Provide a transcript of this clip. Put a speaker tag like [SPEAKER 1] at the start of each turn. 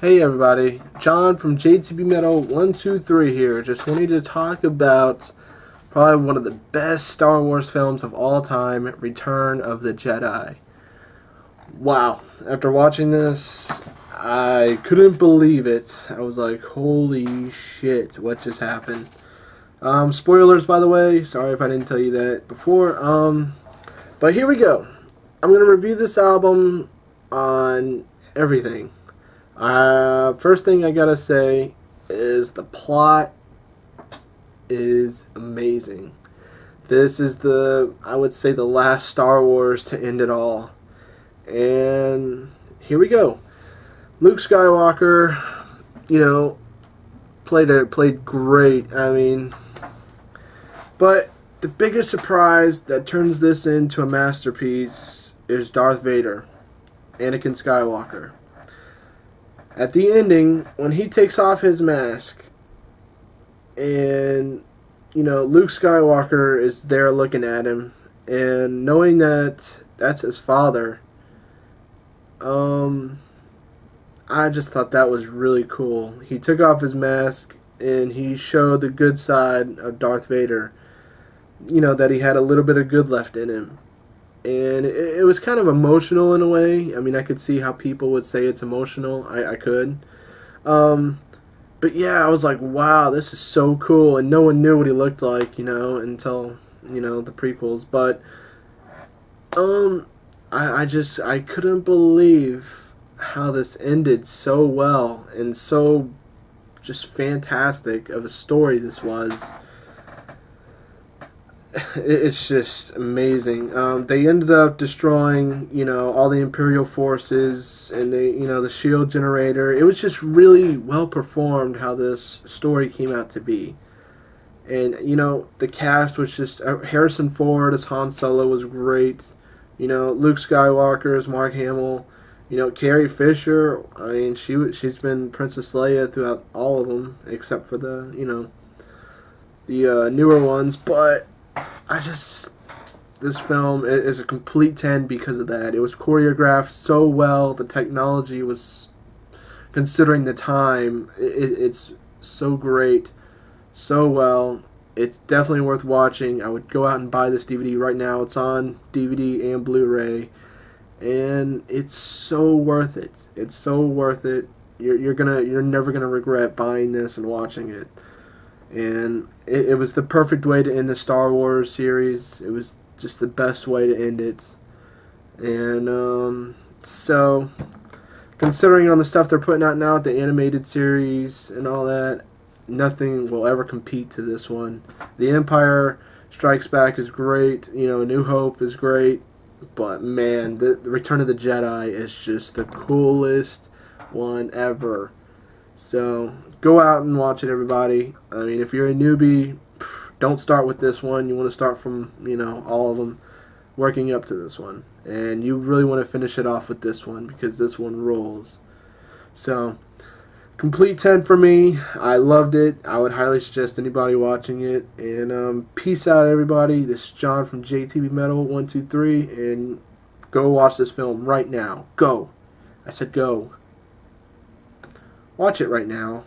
[SPEAKER 1] Hey everybody, John from JTB Metal 123 here. Just wanted to talk about probably one of the best Star Wars films of all time, Return of the Jedi. Wow, after watching this, I couldn't believe it. I was like, holy shit, what just happened? Um, spoilers, by the way. Sorry if I didn't tell you that before. Um, but here we go. I'm going to review this album on everything uh, first thing I gotta say is the plot is amazing. This is the, I would say, the last Star Wars to end it all. And here we go. Luke Skywalker, you know, played a, played great. I mean, but the biggest surprise that turns this into a masterpiece is Darth Vader, Anakin Skywalker. At the ending, when he takes off his mask, and you know Luke Skywalker is there looking at him, and knowing that that's his father, um, I just thought that was really cool. He took off his mask and he showed the good side of Darth Vader. You know that he had a little bit of good left in him and it, it, was kind of emotional in a way. I mean, I could see how people would say it's emotional. I, I could. Um, but yeah, I was like, wow, this is so cool. And no one knew what he looked like, you know, until, you know, the prequels. But, um, I, I just, I couldn't believe how this ended so well and so just fantastic of a story this was it's just amazing. Um, they ended up destroying, you know, all the Imperial forces and the, you know, the shield generator. It was just really well performed how this story came out to be. And you know, the cast was just uh, Harrison Ford as Han Solo was great. You know, Luke Skywalker as Mark Hamill. You know, Carrie Fisher. I mean, she she's been Princess Leia throughout all of them except for the you know the uh, newer ones, but I just this film is a complete 10 because of that. It was choreographed so well. The technology was, considering the time, it, it's so great, so well. It's definitely worth watching. I would go out and buy this DVD right now. It's on DVD and Blu-ray, and it's so worth it. It's so worth it. You're, you're gonna you're never gonna regret buying this and watching it and it, it, was the perfect way to end the Star Wars series. It was just the best way to end it, and um, so considering on the stuff they're putting out now, the animated series and all that, nothing will ever compete to this one. The Empire Strikes Back is great. You know, New Hope is great. But man, the, the Return of the Jedi is just the coolest one ever. So go out and watch it, everybody. I mean, if you're a newbie, don't start with this one. You want to start from you know all of them, working up to this one, and you really want to finish it off with this one because this one rolls. So, complete ten for me. I loved it. I would highly suggest anybody watching it. And um, peace out, everybody. This is John from JTB Metal One Two Three, and go watch this film right now. Go. I said go. Watch it right now.